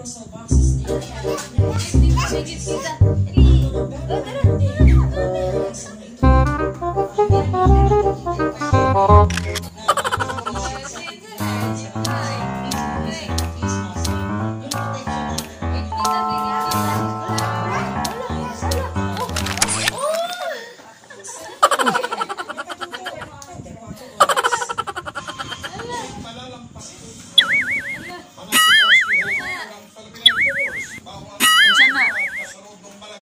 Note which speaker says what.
Speaker 1: para salvar esses negros.